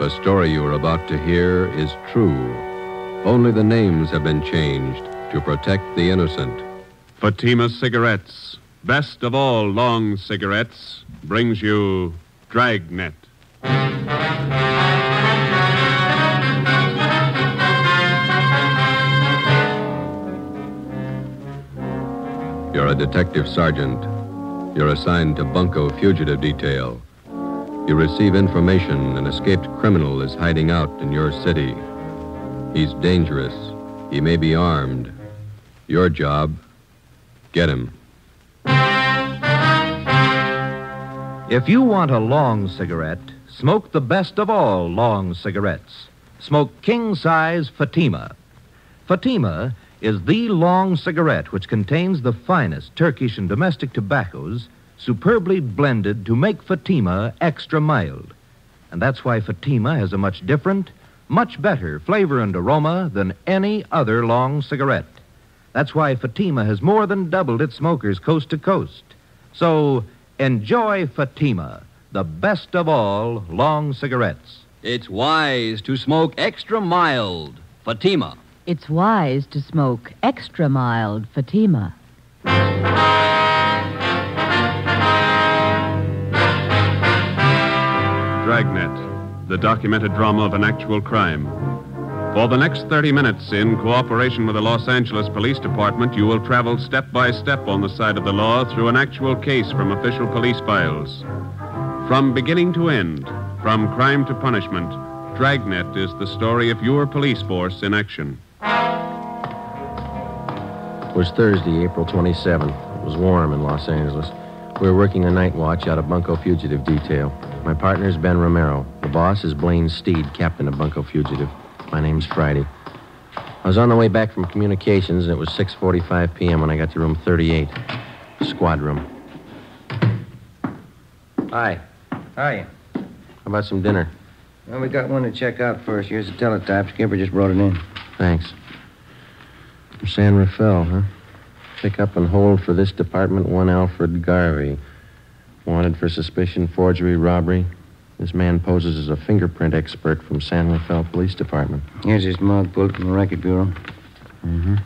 The story you are about to hear is true. Only the names have been changed to protect the innocent. Fatima Cigarettes, best of all long cigarettes, brings you Dragnet. You're a detective sergeant. You're assigned to Bunko Fugitive Detail. You receive information an escaped criminal is hiding out in your city. He's dangerous. He may be armed. Your job, get him. If you want a long cigarette, smoke the best of all long cigarettes. Smoke king size Fatima. Fatima is the long cigarette which contains the finest Turkish and domestic tobaccos superbly blended to make Fatima extra mild. And that's why Fatima has a much different, much better flavor and aroma than any other long cigarette. That's why Fatima has more than doubled its smokers coast to coast. So enjoy Fatima, the best of all long cigarettes. It's wise to smoke extra mild. Fatima. It's wise to smoke extra mild Fatima. Dragnet, the documented drama of an actual crime. For the next 30 minutes, in cooperation with the Los Angeles Police Department, you will travel step by step on the side of the law through an actual case from official police files. From beginning to end, from crime to punishment, Dragnet is the story of your police force in action. It was Thursday, April 27th. It was warm in Los Angeles. We were working a night watch out of Bunko Fugitive Detail. My partner's Ben Romero. The boss is Blaine Steed, captain of Bunko Fugitive. My name's Friday. I was on the way back from communications, and it was 6.45 p.m. when I got to room 38, squad room. Hi. How are you? How about some dinner? Well, we got one to check out first. Here's the teletype. Skipper just brought it in. Thanks. From San Rafael, huh? Pick up and hold for this department one Alfred Garvey. Wanted for suspicion, forgery, robbery. This man poses as a fingerprint expert from San Rafael Police Department. Here's his mug pulled from the record bureau. Mm-hmm.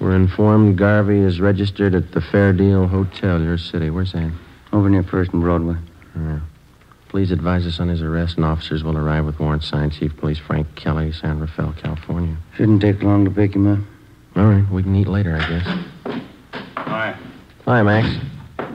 We're informed Garvey is registered at the Fair Deal Hotel, your city. Where's that? Over near First and Broadway. Yeah. Please advise us on his arrest, and officers will arrive with warrant signed Chief Police Frank Kelly, San Rafael, California. Shouldn't take long to pick him up. All right, we can eat later, I guess. Hi. Hi, Max.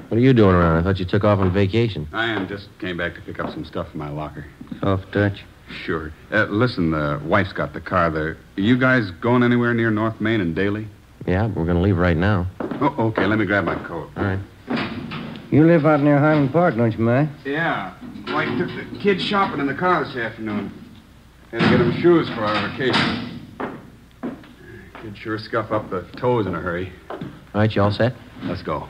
What are you doing around? I thought you took off on vacation. I am. Just came back to pick up some stuff from my locker. Soft touch. Sure. Uh, listen, the wife's got the car there. Are you guys going anywhere near North Main and Daly? Yeah, we're going to leave right now. Oh, okay. Let me grab my coat. All right. You live out near Highland Park, don't you, Mac? Yeah. Wife took the kids shopping in the car this afternoon. Had to get them shoes for our vacation. Kids sure scuff up the toes in a hurry. All right, you all set? Let's go.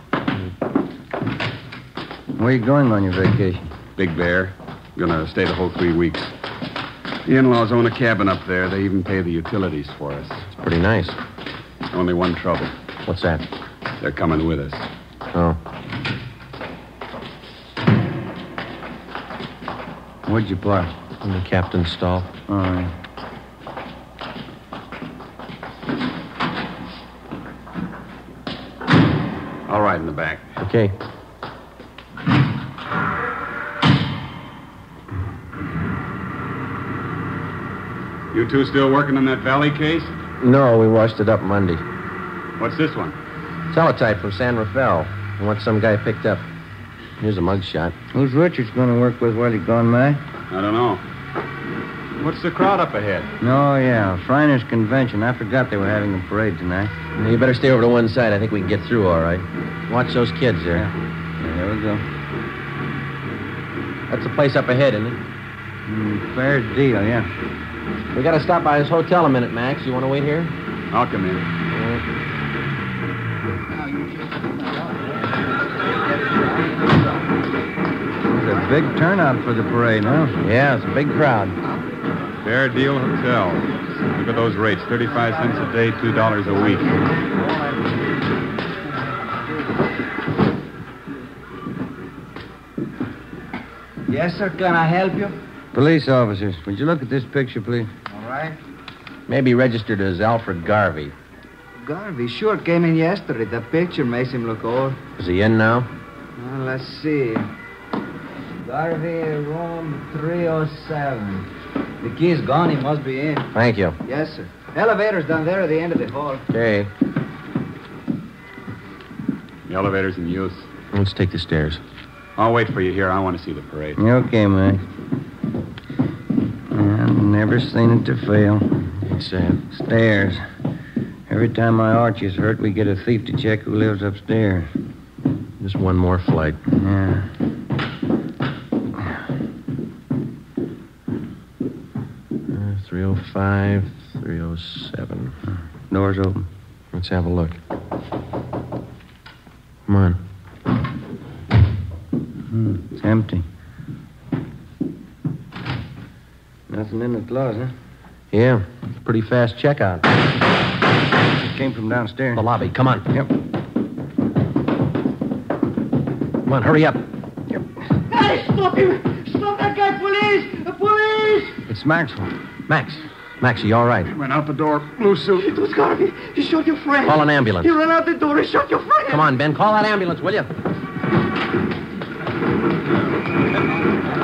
Where you going on your vacation? Big Bear. Gonna stay the whole three weeks. The in-laws own a cabin up there. They even pay the utilities for us. It's pretty nice. Only one trouble. What's that? They're coming with us. Oh. Where'd you park? In the captain's stall. All right. All right, in the back. Okay. You two still working on that Valley case? No, we washed it up Monday. What's this one? Teletype from San Rafael. And what some guy picked up. Here's a mugshot. Who's Richards going to work with while he's gone, Mac? I don't know. What's the crowd up ahead? No, yeah. Shriners Convention. I forgot they were having a parade tonight. You better stay over to one side. I think we can get through all right. Watch those kids there. Yeah, there we go. That's the place up ahead, isn't it? Mm, fair deal, yeah. We got to stop by this hotel a minute, Max. You want to wait here? I'll come in. It's a big turnout for the parade, huh? Yeah, it's a big crowd. Fair Deal Hotel. Look at those rates 35 cents a day, $2 a week. Yes, sir. Can I help you? Police officers, would you look at this picture, please? All right. Maybe registered as Alfred Garvey. Garvey sure came in yesterday. The picture makes him look old. Is he in now? Well, let's see. Garvey, room 307. The key's gone. He must be in. Thank you. Yes, sir. Elevator's down there at the end of the hall. Okay. The elevator's in use. Let's take the stairs. I'll wait for you here. I want to see the parade. Okay, Max. Never seen it to fail. Uh, Stairs. Every time my arch is hurt, we get a thief to check who lives upstairs. just one more flight. Yeah. Uh, 305, 307. Door's open. Let's have a look. Come on. Hmm, it's empty. Nothing in the closet. Yeah, pretty fast checkout. It came from downstairs. The lobby. Come on. Yep. Come on, hurry up. Yep. Hey, stop him! Stop that guy, police! The police! It's Maxwell. Max. Max, are you all right? Went out the door, blue suit. It was Garvey. He shot your friend. Call an ambulance. He ran out the door. He shot your friend. Come on, Ben. Call that ambulance, will you?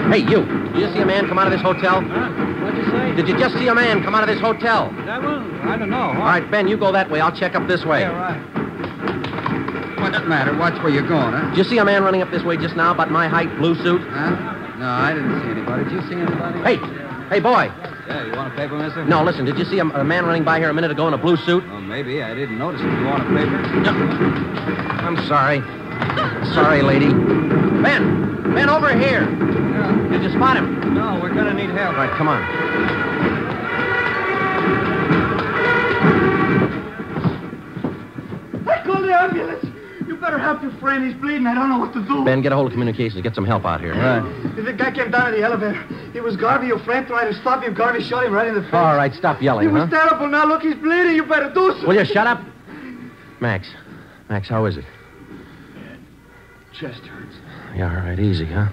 Hey, you. Did you see a man come out of this hotel? What'd Did you just see a man come out of this hotel? That one? I don't know. All right, Ben, you go that way. I'll check up this way. right. What's the matter? Watch where you're going, huh? Did you see a man running up this way just now, about my height, blue suit? Huh? No, I didn't see anybody. Did you see anybody? Hey, hey, boy. Yeah, you want a paper, mister? No, listen. Did you see a, a man running by here a minute ago in a blue suit? Oh, maybe. I didn't notice it. You want a paper? No. I'm sorry. Sorry, lady. Ben, Ben, over here. Did you spot him? No, we're gonna need help. All right, come on. I called the ambulance. You better help your friend. He's bleeding. I don't know what to do. Ben, get a hold of communications. Get some help out here. Right. The guy came down in the elevator. It was Garvey, your friend, tried to stop him. Garvey shot him right in the face. All right, stop He yelling, was huh? terrible. Now look, he's bleeding. You better do something. Will you shut up? Max. Max, how is it? Chest hurts. Yeah, all right, easy, huh?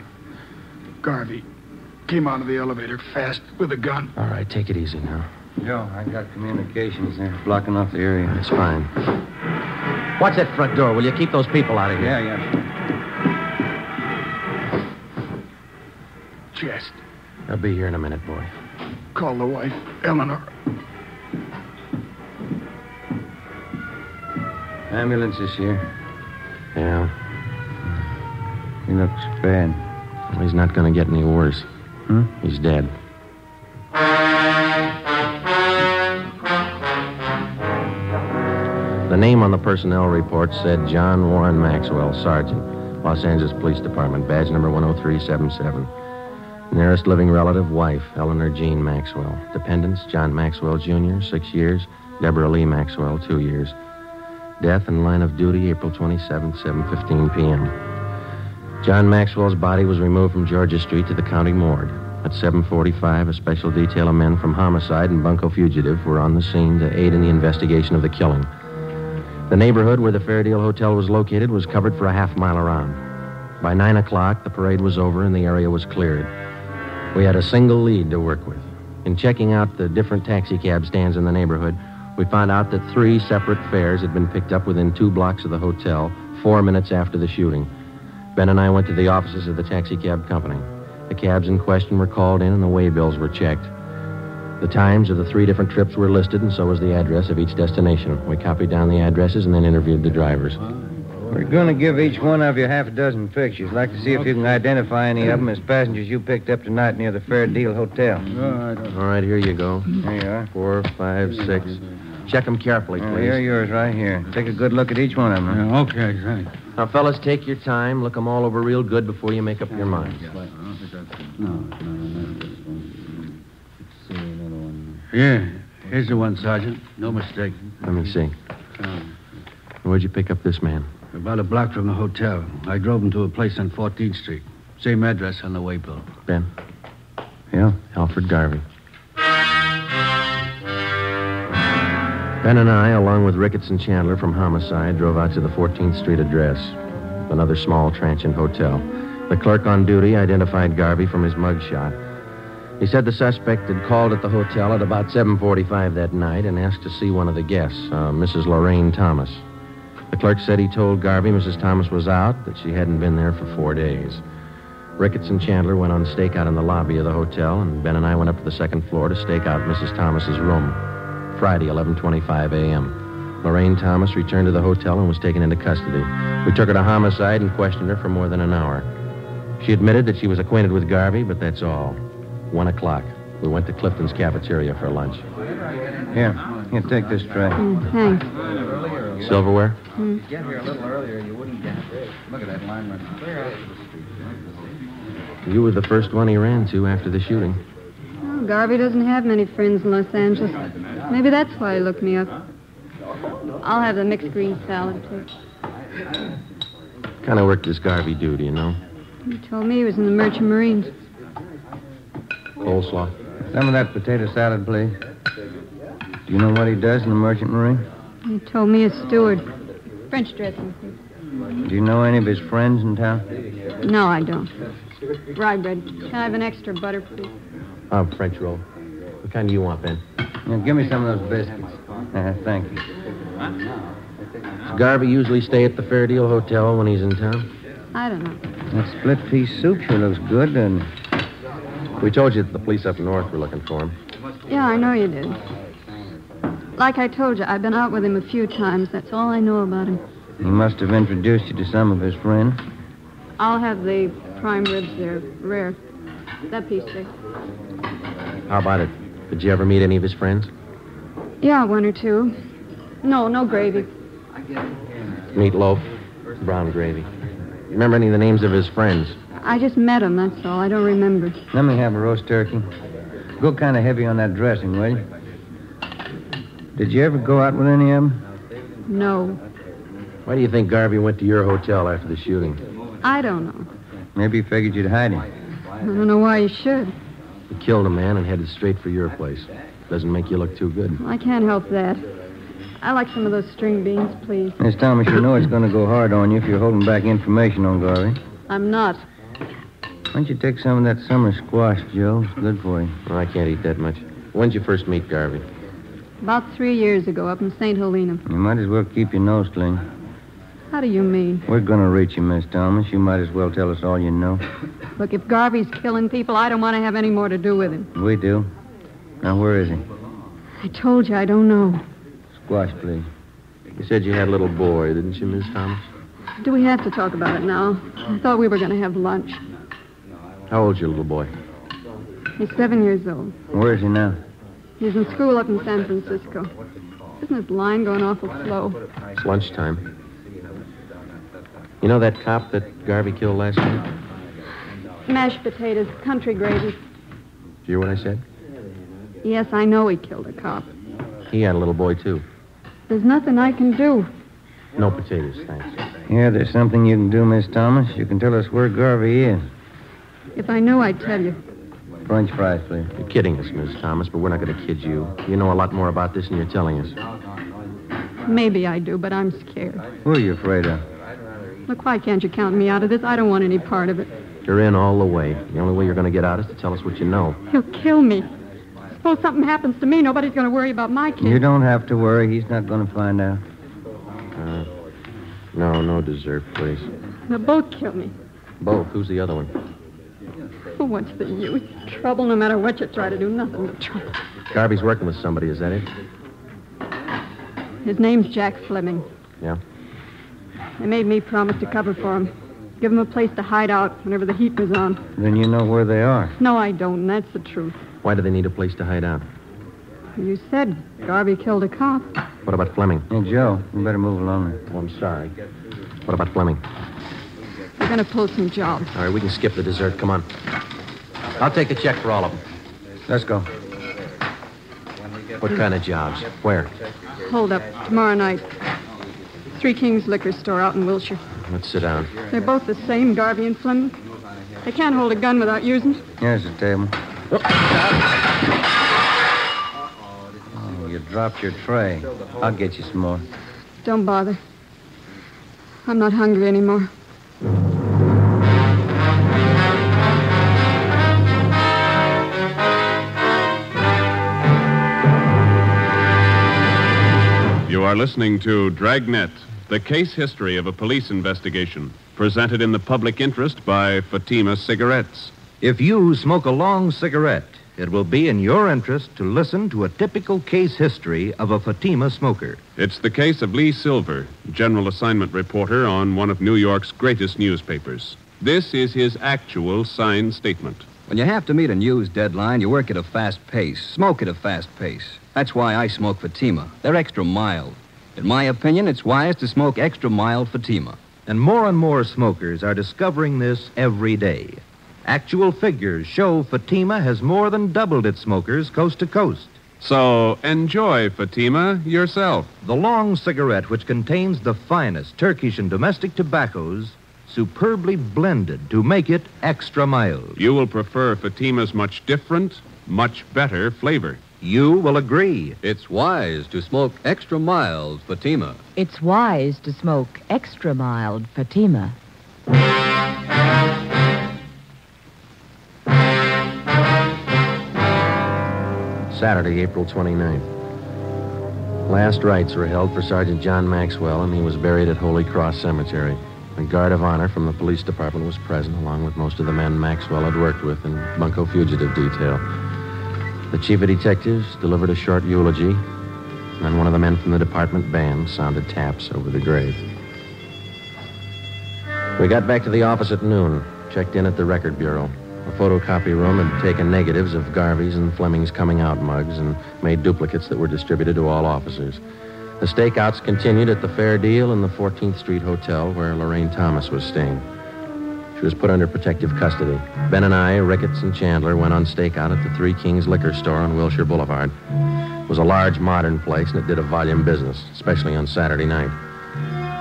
Garvey came out of the elevator fast with a gun. All right, take it easy now. Joe, I got communications there blocking off the area. That's fine. Watch that front door. Will you keep those people out of here? Yeah, yeah. Chest. I'll be here in a minute, boy. Call the wife, Eleanor. Ambulance is here. Yeah. He looks bad. Well, he's not going to get any worse. Hmm? He's dead. The name on the personnel report said John Warren Maxwell, Sergeant, Los Angeles Police Department, badge number 10377. Nearest living relative, wife, Eleanor Jean Maxwell. Dependents, John Maxwell Jr., six years. Deborah Lee Maxwell, two years. Death in line of duty, April 27, 7.15 p.m. John Maxwell's body was removed from Georgia Street to the county morgue. At 7.45, a special detail of men from homicide and bunco fugitive were on the scene to aid in the investigation of the killing. The neighborhood where the Fair Deal Hotel was located was covered for a half mile around. By 9 o'clock, the parade was over and the area was cleared. We had a single lead to work with. In checking out the different taxicab stands in the neighborhood, we found out that three separate fares had been picked up within two blocks of the hotel four minutes after the shooting. Ben and I went to the offices of the taxicab company. The cabs in question were called in and the way bills were checked. The times of the three different trips were listed, and so was the address of each destination. We copied down the addresses and then interviewed the drivers. We're going to give each one of you half a dozen pictures. Like to see if you can identify any of them as passengers you picked up tonight near the Fair Deal Hotel. All right, here you go. There you are. Four, five, six. Check them carefully, Uh, please. here are yours right here. Take a good look at each one of them. huh? okay, thanks. Now, fellas, take your time. Look them all over real good before you make up your mind. Yeah, here's the one, Sergeant. No mistake. Let me see. Um, Where'd you pick up this man? About a block from the hotel. I drove him to a place on 14th Street. Same address on the waybill. Ben? Yeah? Alfred Garvey. Ben and I, along with Ricketts and Chandler from Homicide, drove out to the 14th Street address, another small transient hotel. The clerk on duty identified Garvey from his mugshot. He said the suspect had called at the hotel at about 7.45 that night and asked to see one of the guests, uh, Mrs. Lorraine Thomas. The clerk said he told Garvey Mrs. Thomas was out, that she hadn't been there for four days. Ricketts and Chandler went on stakeout in the lobby of the hotel, and Ben and I went up to the second floor to stake out Mrs. Thomas's room. Friday, 11.25 a.m. Lorraine Thomas returned to the hotel and was taken into custody. We took her to homicide and questioned her for more than an hour. She admitted that she was acquainted with Garvey, but that's all. One o'clock. We went to Clifton's cafeteria for lunch. Here, here, take this tray. Mm, thanks. Silverware? Mm. Get here a little earlier, you wouldn't get Look at that line running clear out to the street. You were the first one he ran to after the shooting. Garvey doesn't have many friends in Los Angeles. Maybe that's why he looked me up. I'll have the mixed green salad, please. What kind of work does Garvey do, do you know? He told me he was in the Merchant Marines. Coleslaw. Some of that potato salad, please. Do you know what he does in the Merchant Marine? He told me a steward. French dressing, please. Do you know any of his friends in town? No, I don't. Rye bread. Can I have an extra butter, please? Oh, French roll. What kind do you want, Ben? Yeah, give me some of those biscuits. Uh, thank you. Does Garvey usually stay at the Fair Deal Hotel when he's in town? I don't know. That split pea soup sure looks good, doesn't it? We told you that the police up north were looking for him. Yeah, I know you did. Like I told you, I've been out with him a few times. That's all I know about him. He must have introduced you to some of his friends. I'll have the prime ribs there, rare. That piece there. How about it? Did you ever meet any of his friends? Yeah, one or two. No, no gravy. Meatloaf, brown gravy. Remember any of the names of his friends? I just met him, that's all. I don't remember. Let me have a roast turkey. Go kind of heavy on that dressing, will you? Did you ever go out with any of them? No. Why do you think Garvey went to your hotel after the shooting? I don't know. Maybe he figured you'd hide him. I don't know why he should. He killed a man and headed straight for your place. Doesn't make you look too good. I can't help that. I like some of those string beans, please. Miss Thomas, you know it's going to go hard on you if you're holding back information on Garvey. I'm not. Why don't you take some of that summer squash, Joe? It's good for you. Well, I can't eat that much. When'd you first meet Garvey? About three years ago, up in St. Helena. You might as well keep your nose clean. How do you mean? We're going to reach you, Miss Thomas. You might as well tell us all you know. Look, if Garvey's killing people, I don't want to have any more to do with him. We do. Now, where is he? I told you I don't know. Squash, please. You said you had a little boy, didn't you, Miss Thomas? Do we have to talk about it now? I thought we were going to have lunch. How old's your little boy? He's seven years old. Where is he now? He's in school up in San Francisco. Isn't this line going awful slow? It's lunchtime. You know that cop that Garvey killed last night? Mashed potatoes, country gravy. Did you hear what I said? Yes, I know he killed a cop. He had a little boy, too. There's nothing I can do. No potatoes, thanks. Yeah, there's something you can do, Miss Thomas. You can tell us where Garvey is. If I knew, I'd tell you. French fries, please. You're kidding us, Miss Thomas, but we're not going to kid you. You know a lot more about this than you're telling us. Maybe I do, but I'm scared. Who are you afraid of? Look, why can't you count me out of this? I don't want any part of it. You're in all the way. The only way you're going to get out is to tell us what you know. He'll kill me. Suppose something happens to me, nobody's going to worry about my kid. You don't have to worry. He's not going to find out. Uh, no, no dessert, please. They'll both kill me. Both. Who's the other one? Well, what's the use? Trouble, no matter what you try to do, nothing but trouble. Garvey's working with somebody, is that it? His name's Jack Fleming. Yeah. They made me promise to cover for him. Give them a place to hide out whenever the heat was on. Then you know where they are. No, I don't, and that's the truth. Why do they need a place to hide out? You said Garvey killed a cop. What about Fleming? Hey, Joe, you better move along. Oh, I'm sorry. What about Fleming? We're going to pull some jobs. All right, we can skip the dessert. Come on. I'll take a check for all of them. Let's go. What kind of jobs? Where? Hold up. Tomorrow night. Three Kings Liquor Store out in Wilshire. Let's sit down. They're both the same, Garvey and Flynn. They can't hold a gun without using it. Here's the table. Oh. oh, you dropped your tray. I'll get you some more. Don't bother. I'm not hungry anymore. You are listening to Dragnet the case history of a police investigation, presented in the public interest by Fatima Cigarettes. If you smoke a long cigarette, it will be in your interest to listen to a typical case history of a Fatima smoker. It's the case of Lee Silver, general assignment reporter on one of New York's greatest newspapers. This is his actual signed statement. When you have to meet a news deadline, you work at a fast pace, smoke at a fast pace. That's why I smoke Fatima. They're extra mild. In my opinion, it's wise to smoke extra mild Fatima. And more and more smokers are discovering this every day. Actual figures show Fatima has more than doubled its smokers coast to coast. So enjoy Fatima yourself. The long cigarette, which contains the finest Turkish and domestic tobaccos, superbly blended to make it extra mild. You will prefer Fatima's much different, much better flavor. You will agree. It's wise to smoke extra mild Fatima. It's wise to smoke extra mild Fatima. Saturday, April 29th. Last rites were held for Sergeant John Maxwell, and he was buried at Holy Cross Cemetery. A guard of honor from the police department was present, along with most of the men Maxwell had worked with in Bunko Fugitive Detail. The chief of detectives delivered a short eulogy, and then one of the men from the department band sounded taps over the grave. We got back to the office at noon, checked in at the record bureau. A photocopy room had taken negatives of Garvey's and Fleming's coming out mugs and made duplicates that were distributed to all officers. The stakeouts continued at the Fair Deal in the 14th Street Hotel where Lorraine Thomas was staying. She was put under protective custody. Ben and I, Ricketts and Chandler, went on stakeout at the Three Kings Liquor Store on Wilshire Boulevard. It was a large, modern place, and it did a volume business, especially on Saturday night.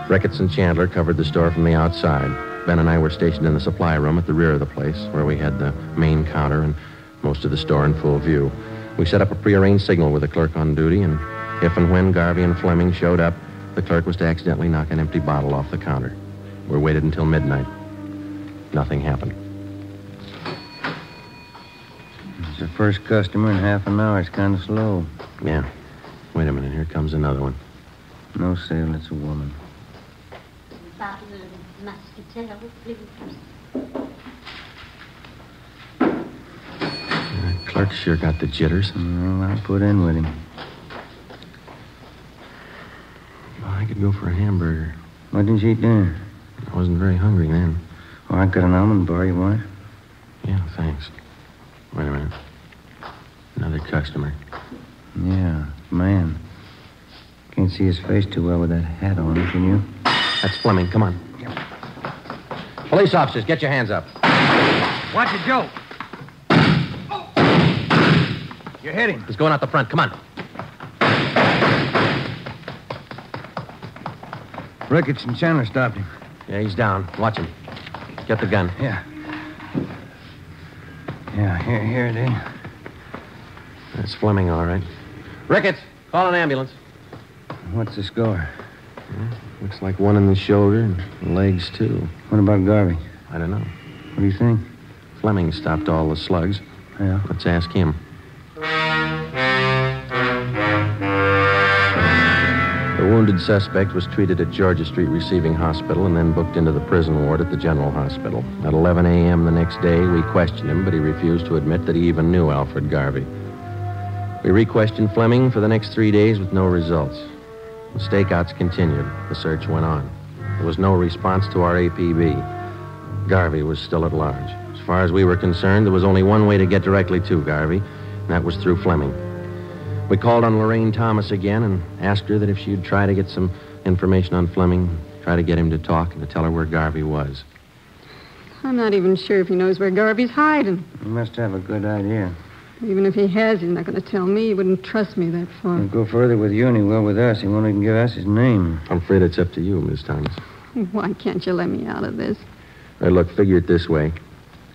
Ricketts and Chandler covered the store from the outside. Ben and I were stationed in the supply room at the rear of the place, where we had the main counter and most of the store in full view. We set up a prearranged signal with the clerk on duty, and if and when Garvey and Fleming showed up, the clerk was to accidentally knock an empty bottle off the counter. We waited until midnight. Nothing happened. It's the first customer in half an hour. It's kind of slow. Yeah. Wait a minute. Here comes another one. No sale. It's a woman. Bottle of muscatel, please. That clerk sure got the jitters. Well, I'll put in with him. Well, I could go for a hamburger. What didn't you eat dinner? I wasn't very hungry then. Oh, I got an almond bar. You want it? Yeah, thanks. Wait a minute. Another customer. Yeah, man. Can't see his face too well with that hat on, can you? That's Fleming. Come on. Police officers, get your hands up. Watch it, Joe. You're hitting. He's going out the front. Come on. Ricketts and Chandler stopped him. Yeah, he's down. Watch him. Get the gun. Yeah. Yeah, here, here it is. That's Fleming, all right. Ricketts, call an ambulance. What's the score? Looks like one in the shoulder and legs, too. What about Garvey? I don't know. What do you think? Fleming stopped all the slugs. Yeah. Let's ask him. Wounded suspect was treated at Georgia Street Receiving Hospital and then booked into the prison ward at the General Hospital. At 11 a.m. the next day, we questioned him, but he refused to admit that he even knew Alfred Garvey. We re-questioned Fleming for the next three days with no results. The stakeouts continued. The search went on. There was no response to our APB. Garvey was still at large. As far as we were concerned, there was only one way to get directly to Garvey, and that was through Fleming. We called on Lorraine Thomas again and asked her that if she'd try to get some information on Fleming, try to get him to talk and to tell her where Garvey was. I'm not even sure if he knows where Garvey's hiding. He must have a good idea. Even if he has, he's not going to tell me. He wouldn't trust me that far. He'll go further with you and he will with us. He won't even give us his name. I'm afraid it's up to you, Miss Thomas. Why can't you let me out of this? Hey, look, figure it this way.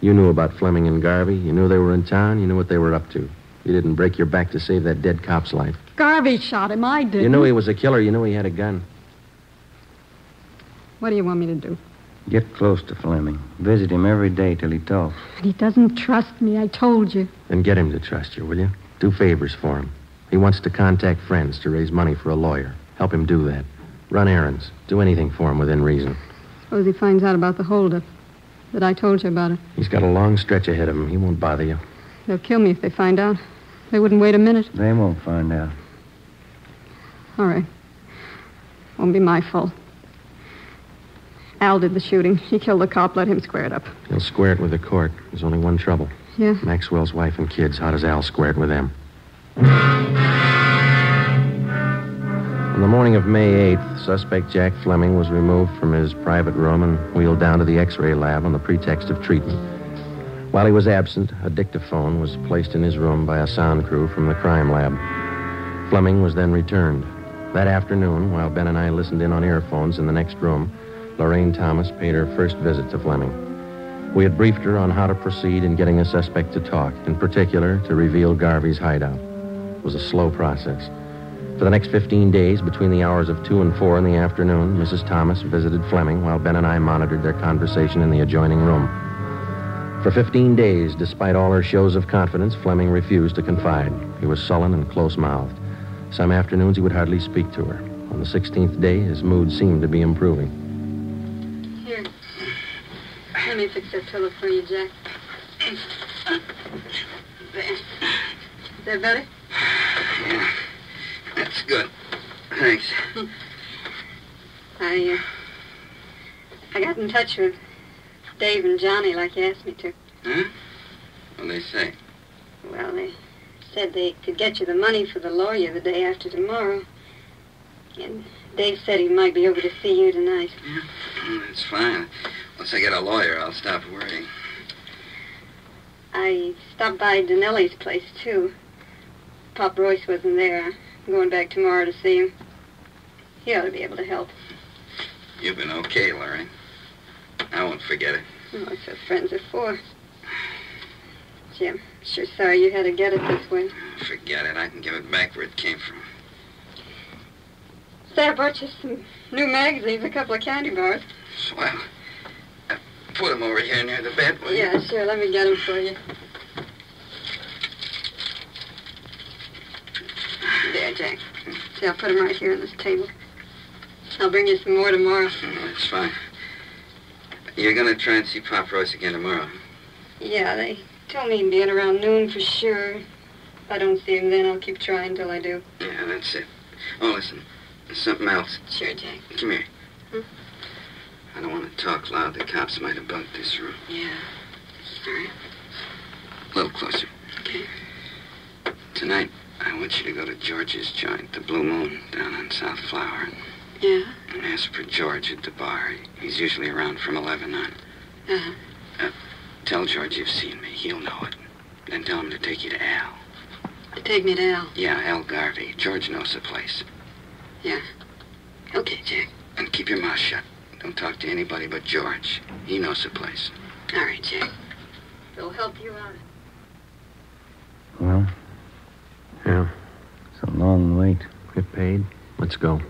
You knew about Fleming and Garvey. You knew they were in town. You knew what they were up to. You didn't break your back to save that dead cop's life. Garvey shot him. I did. You knew he was a killer. You knew he had a gun. What do you want me to do? Get close to Fleming. Visit him every day till he talks. But he doesn't trust me. I told you. Then get him to trust you, will you? Do favors for him. He wants to contact friends to raise money for a lawyer. Help him do that. Run errands. Do anything for him within reason. Suppose he finds out about the holdup. That I told you about it. He's got a long stretch ahead of him. He won't bother you. They'll kill me if they find out. They wouldn't wait a minute. They won't find out. All right. Won't be my fault. Al did the shooting. He killed the cop. Let him square it up. He'll square it with the court. There's only one trouble. Yeah? Maxwell's wife and kids. How does Al square it with them? On the morning of May 8th, suspect Jack Fleming was removed from his private room and wheeled down to the x ray lab on the pretext of treatment. While he was absent, a dictaphone was placed in his room by a sound crew from the crime lab. Fleming was then returned. That afternoon, while Ben and I listened in on earphones in the next room, Lorraine Thomas paid her first visit to Fleming. We had briefed her on how to proceed in getting the suspect to talk, in particular, to reveal Garvey's hideout. It was a slow process. For the next 15 days, between the hours of 2 and 4 in the afternoon, Mrs. Thomas visited Fleming while Ben and I monitored their conversation in the adjoining room. For 15 days, despite all her shows of confidence, Fleming refused to confide. He was sullen and close mouthed. Some afternoons, he would hardly speak to her. On the 16th day, his mood seemed to be improving. Here. Let me fix that pillow for you, Jack. There. Is that better? Yeah. That's good. Thanks. I, uh, I got in touch with Dave and Johnny like you asked me to. Huh? What'd they say? Well, they said they could get you the money for the lawyer the day after tomorrow. And Dave said he might be over to see you tonight. Oh, that's fine. Once I get a lawyer, I'll stop worrying. I stopped by Danelli's place, too. Pop Royce wasn't there. I'm going back tomorrow to see him. He ought to be able to help. You've been okay, Larry. I won't forget it. Oh, that's what friends are for. Gee, I'm sure sorry you had to get it this way. Forget it. I can give it back where it came from. Say, I brought you some new magazines, a couple of candy bars. Swell. Uh, put them over here near the bed, will you? Yeah, sure. Let me get them for you. There, Jack. See, I'll put them right here on this table. I'll bring you some more tomorrow. Oh, that's fine. You're going to try and see Pop Royce again tomorrow. Yeah, they told me he'd be in around noon for sure. If I don't see him then, I'll keep trying till I do. Yeah, that's it. Oh, listen. There's something else. Sure, Jack. Come here. Hmm? I don't want to talk loud. The cops might have bugged this room. Yeah. All right. A little closer. Okay. Tonight, I want you to go to George's joint, the Blue Moon, down on South Flower, Yeah? and ask for George at the bar. He's usually around from 11 on. Uh-huh. Uh, tell George you've seen me. He'll know it. Then tell him to take you to Al. Take me to Al. Yeah, Al Garvey. George knows the place. Yeah. Okay, Jack. And keep your mouth shut. Don't talk to anybody but George. He knows the place. All right, Jack. It'll help you out. Well, Yeah. it's a long wait. Get paid. Let's go.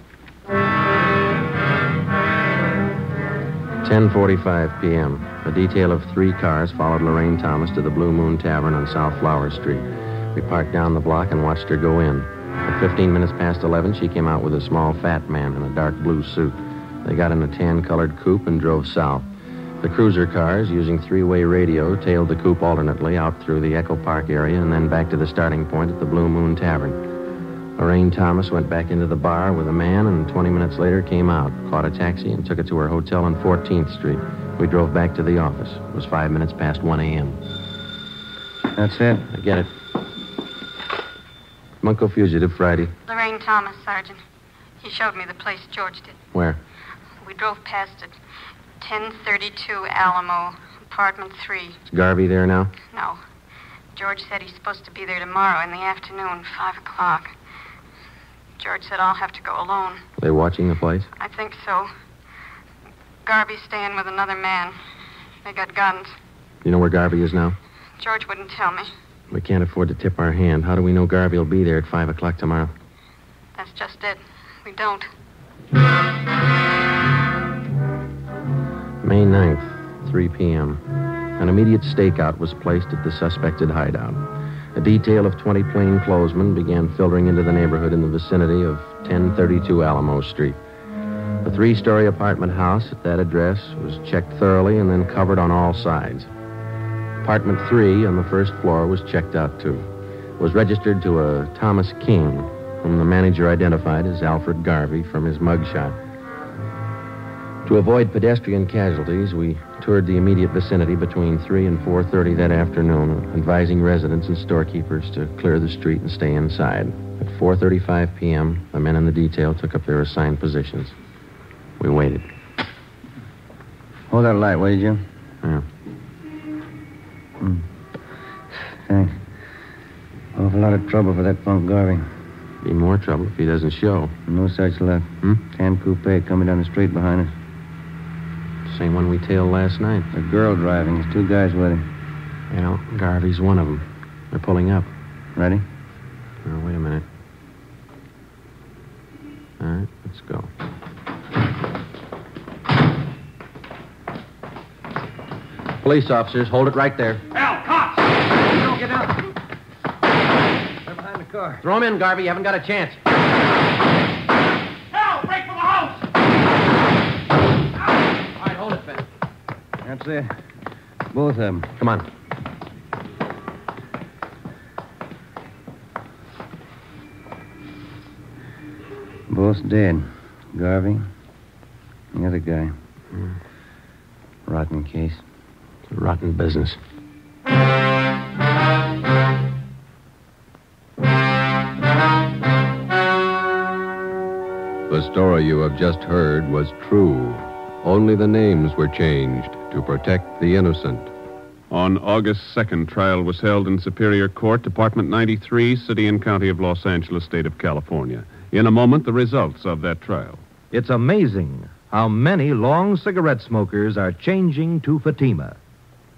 10:45 p.m. A detail of three cars followed Lorraine Thomas to the Blue Moon Tavern on South Flower Street. We parked down the block and watched her go in. At 15 minutes past 11, she came out with a small fat man in a dark blue suit. They got in a tan-colored coupe and drove south. The cruiser cars, using three-way radio, tailed the coupe alternately out through the Echo Park area and then back to the starting point at the Blue Moon Tavern. Lorraine Thomas went back into the bar with a man and 20 minutes later came out, caught a taxi, and took it to her hotel on 14th Street. We drove back to the office. It was five minutes past 1 a.m. That's it. I get it. Bunko Fugitive, Friday. Lorraine Thomas, Sergeant. He showed me the place George did. Where? We drove past it. 1032 Alamo, apartment 3. Is Garvey there now? No. George said he's supposed to be there tomorrow in the afternoon, 5 o'clock. George said I'll have to go alone. They're they watching the place? I think so. Garvey's staying with another man. They got guns. You know where Garvey is now? George wouldn't tell me. We can't afford to tip our hand. How do we know Garvey will be there at 5 o'clock tomorrow? That's just it. We don't. May 9th, 3 p.m. An immediate stakeout was placed at the suspected hideout. A detail of 20 plainclothesmen began filtering into the neighborhood in the vicinity of 1032 Alamo Street. The three story apartment house at that address was checked thoroughly and then covered on all sides. Apartment 3 on the first floor was checked out too. It was registered to a Thomas King, whom the manager identified as Alfred Garvey from his mugshot. To avoid pedestrian casualties, we toured the immediate vicinity between 3 and 4:30 that afternoon, advising residents and storekeepers to clear the street and stay inside. At 4:35 p.m., the men in the detail took up their assigned positions. We waited. Hold that light, will you, Jim? Yeah. Mm. Thanks. Awful lot of trouble for that punk Garvey. Be more trouble if he doesn't show. No such luck. Hmm? Tan coupe coming down the street behind us. Same one we tailed last night. A girl driving. There's two guys with him. Well, Garvey's one of them. They're pulling up. Ready? Now, wait a minute. All right, let's go. Police officers, hold it right there. Hell, cops! Don't get down. They're behind the car. Throw him in, Garvey. You haven't got a chance. Hell, break for the house! All right, hold it, Ben. That's it. Both of them. Come on. Both dead. Garvey. The other guy. Hmm. Rotten case. Rotten business. The story you have just heard was true. Only the names were changed to protect the innocent. On August 2nd, trial was held in Superior Court, Department 93, City and County of Los Angeles, State of California. In a moment, the results of that trial. It's amazing how many long cigarette smokers are changing to Fatima.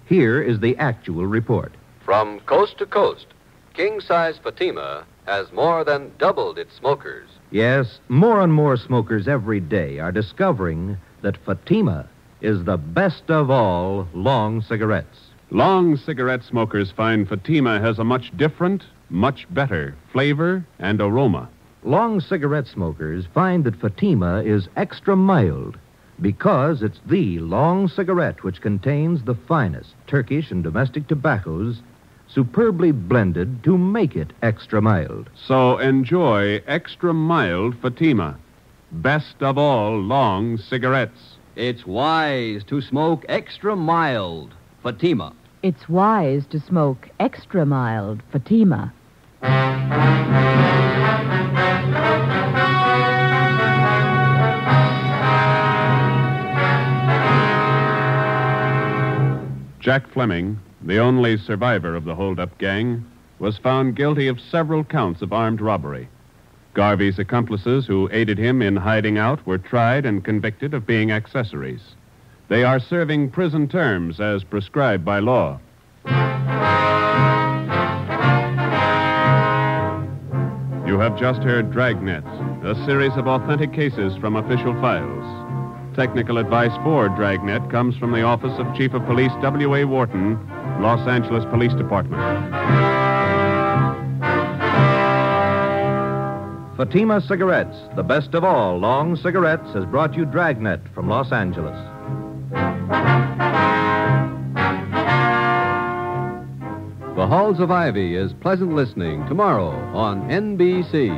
Here is the actual report. From coast to coast, king size Fatima has more than doubled its smokers. Yes, more and more smokers every day are discovering that Fatima is the best of all long cigarettes. Long cigarette smokers find Fatima has a much different, much better flavor and aroma. Long cigarette smokers find that Fatima is extra mild because it's the long cigarette which contains the finest Turkish and domestic tobaccos superbly blended to make it extra mild. So enjoy extra mild Fatima. Best of all long cigarettes. It's wise to smoke extra mild Fatima. It's wise to smoke extra mild Fatima. Jack Fleming, the only survivor of the holdup gang, was found guilty of several counts of armed robbery. Garvey's accomplices who aided him in hiding out were tried and convicted of being accessories. They are serving prison terms as prescribed by law. You have just heard Dragnet, a series of authentic cases from official files. Technical advice for Dragnet comes from the Office of Chief of Police W.A. Worton, Los Angeles Police Department. Fatima Cigarettes, the best of all long cigarettes, has brought you Dragnet from Los Angeles. The Halls of Ivy is pleasant listening tomorrow on NBC.